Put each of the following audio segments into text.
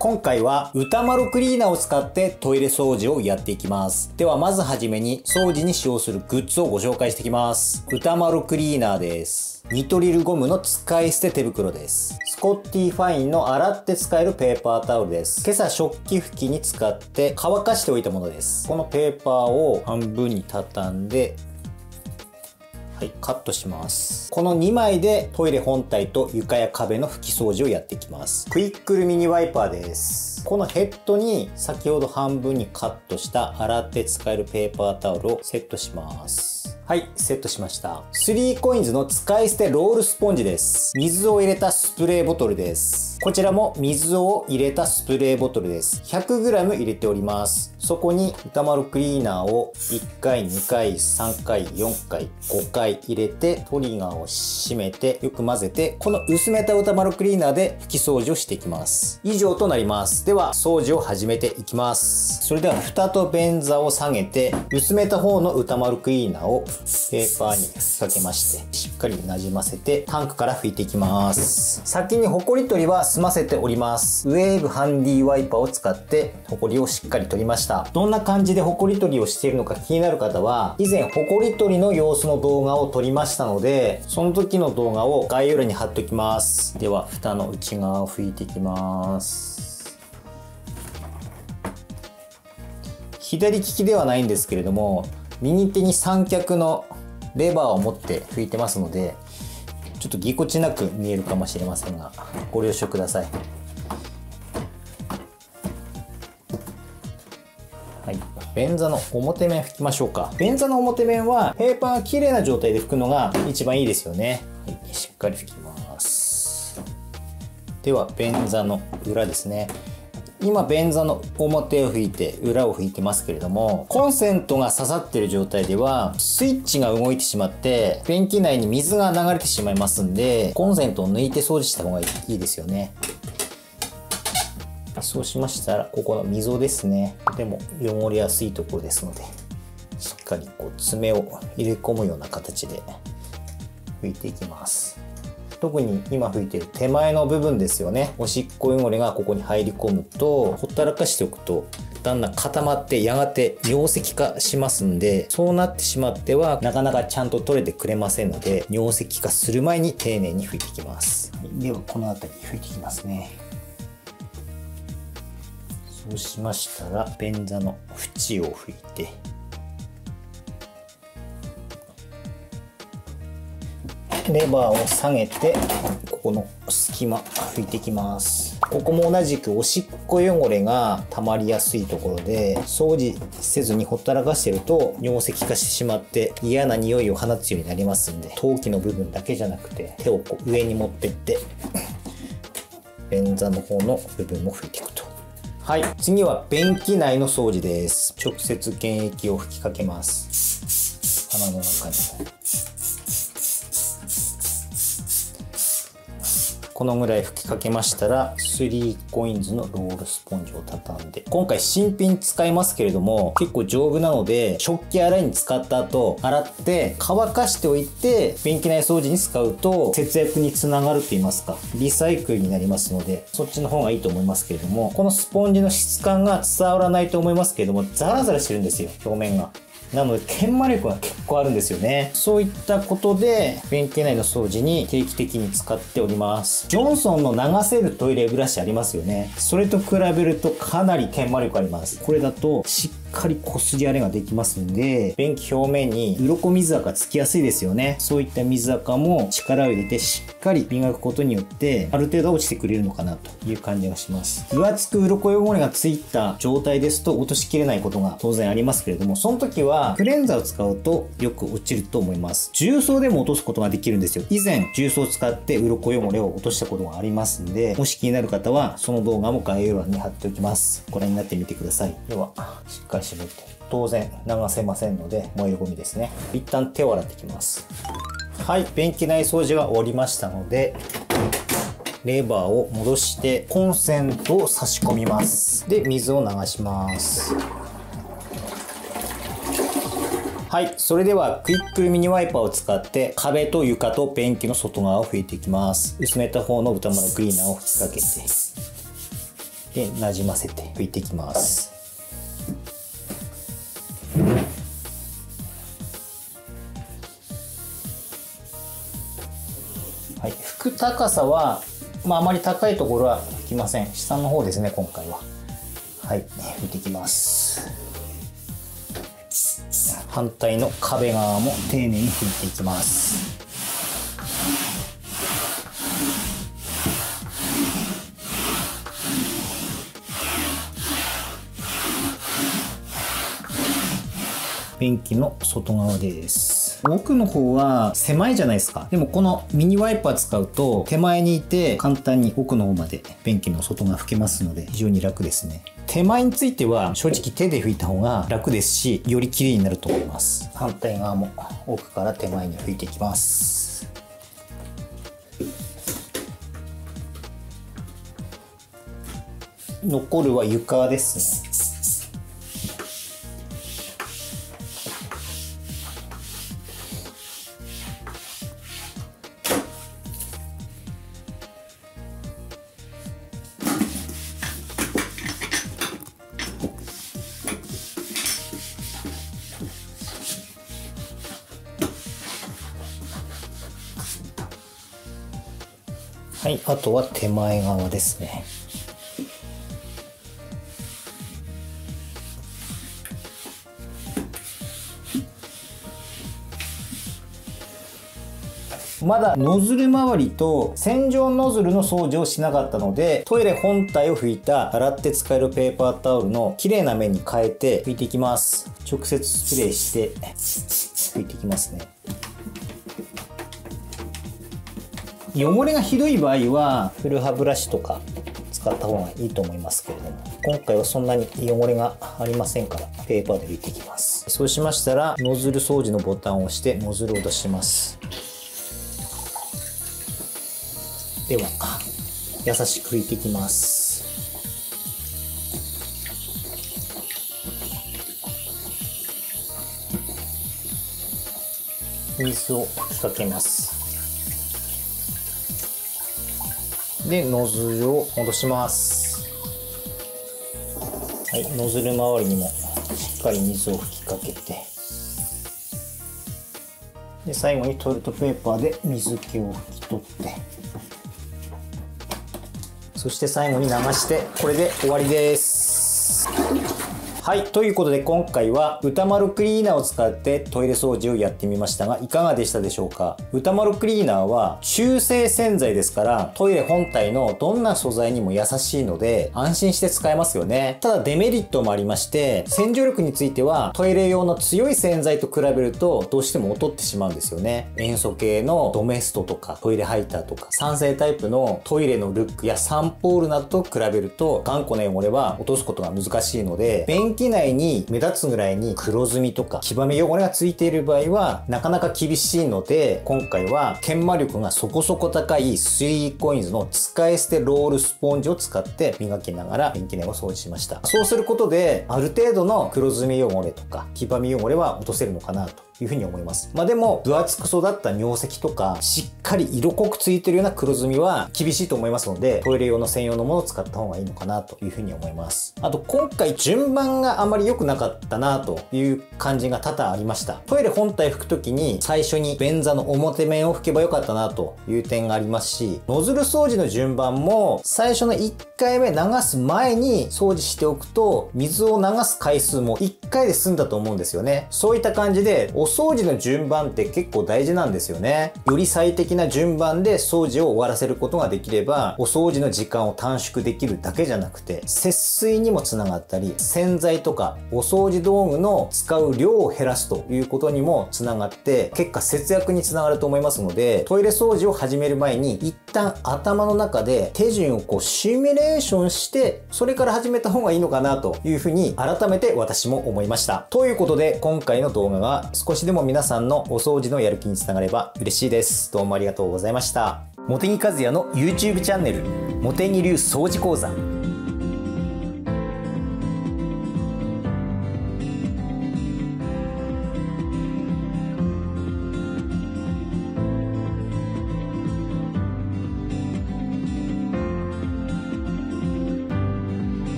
今回はウタマロクリーナーを使ってトイレ掃除をやっていきます。ではまずはじめに掃除に使用するグッズをご紹介していきます。ウタマロクリーナーです。ニトリルゴムの使い捨て手袋です。スコッティファインの洗って使えるペーパータオルです。今朝食器拭きに使って乾かしておいたものです。このペーパーを半分に畳んではい、カットします。この2枚でトイレ本体と床や壁の拭き掃除をやっていきます。クイックルミニワイパーです。このヘッドに先ほど半分にカットした洗って使えるペーパータオルをセットします。はい、セットしました。3コインズの使い捨てロールスポンジです。水を入れたスプレーボトルです。こちらも水を入れたスプレーボトルです。100g 入れております。そこに歌丸クリーナーを1回、2回、3回、4回、5回入れてトリガーを締めてよく混ぜてこの薄めた歌丸クリーナーで拭き掃除をしていきます。以上となります。では掃除を始めていきます。それでは蓋と便座を下げて薄めた方の歌丸クリーナーをペーパーにかけましてしっかりなじませてタンクから拭いていきます。先にホコリ取りは済ませております。ウェーブハンディワイパーを使ってホコリをしっかり取りました。どんな感じでホコリ取りをしているのか気になる方は以前ホコリ取りの様子の動画を撮りましたのでその時の動画を概要欄に貼っておきます。では蓋の内側を拭いていきます。左利きではないんですけれども右手に三脚のレバーを持って拭いてますのでちょっとぎこちなく見えるかもしれませんがご了承ください。はい。便座の表面拭きましょうか。便座の表面はペーパーが綺麗な状態で拭くのが一番いいですよね、はい、しっかり拭きます。では便座の裏ですね。今便座の表を拭いて裏を拭いてますけれどもコンセントが刺さってる状態ではスイッチが動いてしまって便器内に水が流れてしまいますんでコンセントを抜いて掃除した方がいいですよね。そうしましたらここの溝ですね。でも汚れやすいところですのでしっかりこう爪を入れ込むような形で拭いていきます。特に今吹いてる手前の部分ですよね。おしっこ汚れがここに入り込むとほったらかしておくとだんだん固まってやがて尿石化しますんでそうなってしまってはなかなかちゃんと取れてくれませんので尿石化する前に丁寧に拭いていきます。ではこの辺り拭いていきますね。そうしましたら便座の縁を拭いてレバーを下げてここの隙間拭いていきます。ここも同じくおしっこ汚れが溜まりやすいところで掃除せずにほったらかしてると尿石化してしまって嫌な匂いを放つようになりますんで陶器の部分だけじゃなくて手をこう上に持ってって 便座の方の部分も拭いていくと。はい。次は便器内の掃除です。直接原液を吹きかけます。鼻の中に。このぐらい吹きかけましたら 3coins のロールスポンジを畳んで今回新品使いますけれども結構丈夫なので食器洗いに使った後洗って乾かしておいて便器内掃除に使うと節約につながると言いますかリサイクルになりますのでそっちの方がいいと思いますけれどもこのスポンジの質感が伝わらないと思いますけれどもザラザラしてるんですよ表面が。なので研磨力は結構あるんですよね。そういったことで便器内の掃除に定期的に使っております。ジョンソンの流せるトイレブラシありますよね。それと比べるとかなり研磨力あります。これだとしっかりこすり荒れができますんで便器表面に鱗水垢つきやすいですよね。そういった水垢も力を入れてしっかり磨くことによってある程度落ちてくれるのかなという感じがします。分厚く鱗汚れがついた状態ですと落としきれないことが当然ありますけれどもその時はクレンザーを使うとよく落ちると思います。重曹でも落とすことができるんですよ。以前重曹を使って鱗汚れを落としたことがありますんでもし気になる方はその動画も概要欄に貼っておきます。ご覧になってみてください。ではしっかり絞って当然流せませんので燃えるゴミですね一旦手を洗っていきますはい便器内掃除が終わりましたのでレバーを戻してコンセントを差し込みますで水を流しますはい。それでは、クイックルミニワイパーを使って、壁と床と便器の外側を拭いていきます。薄めた方の豚丸クリーナーを吹きかけて、でなじませて拭いていきますく高さは、まあ、あまり高いところは拭きません。下の方ですね今回は。はい拭いていきます。反対の壁側も丁寧に拭いていきます。便器の外側です。奥の方は狭いじゃないですか。でもこのミニワイパー使うと手前にいて簡単に奥の方まで便器の外が拭けますので非常に楽ですね。手前については正直手で拭いた方が楽ですしより綺麗になると思います。反対側も奥から手前に拭いていきます。残るは床ですね。はい、あとは手前側ですね。まだノズル周りと洗浄ノズルの掃除をしなかったのでトイレ本体を拭いた洗って使えるペーパータオルの綺麗な面に変えて拭いていきます直接スプレーして拭いていきますね汚れがひどい場合はフルハブラシとか使った方がいいと思いますけれども今回はそんなに汚れがありませんからペーパーで拭いていきます。そうしましたらノズル掃除のボタンを押してノズルを出します。では優しく拭いていきます。水を吹きかけます。でノズルを戻します。はいノズル周りにもしっかり水を吹きかけて。で最後にトイレットペーパーで水気を拭き取って。そして最後に流してこれで終わりです。はい。ということで今回は歌丸クリーナーを使ってトイレ掃除をやってみましたがいかがでしたでしょうか？歌丸クリーナーは中性洗剤ですからトイレ本体のどんな素材にも優しいので安心して使えますよね。ただデメリットもありまして洗浄力についてはトイレ用の強い洗剤と比べるとどうしても劣ってしまうんですよね。塩素系のドメストとかトイレハイターとか酸性タイプのトイレのルックやサンポールなどと比べると頑固な汚れは落とすことが難しいので便器内に目立つぐらいに黒ずみとか黄ばみ汚れがついている場合はなかなか厳しいので今回は研磨力がそこそこ高い 3COINS の使い捨てロールスポンジを使って磨きながら便器内を掃除しましたそうすることである程度の黒ずみ汚れとか黄ばみ汚れは落とせるのかなというふうに思います。まあでも、分厚く育った尿石とか、しっかり色濃くついてるような黒ずみは厳しいと思いますので、トイレ用の専用のものを使った方がいいのかなというふうに思います。あと、今回順番ががあまり良くなかったなという感じが多々ありました。トイレ本体拭くときに最初に便座の表面を拭けばよかったなという点がありますし、ノズル掃除の順番も最初の1回目流す前に掃除しておくと、水を流す回数も1回で済んだと思うんですよね。そういった感じで、お掃除の順番って結構大事なんですよね。より最適な順番で掃除を終わらせることができれば、お掃除の時間を短縮できるだけじゃなくて、節水にもつながったり、洗剤とかお掃除道具の使う量を減らすということにもつながって、結果節約につながると思いますので、トイレ掃除を始める前に、一旦頭の中で手順をこうシミュレーションして、それから始めた方がいいのかなというふうに改めて私も思いました。ということで、今回の動画が少しでも皆さんのお掃除のやる気につながれば嬉しいです。どうもありがとうございました。茂木和也の YouTube チャンネル、茂木流掃除講座。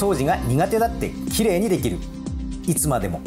掃除が苦手だって綺麗にできる。いつまでも。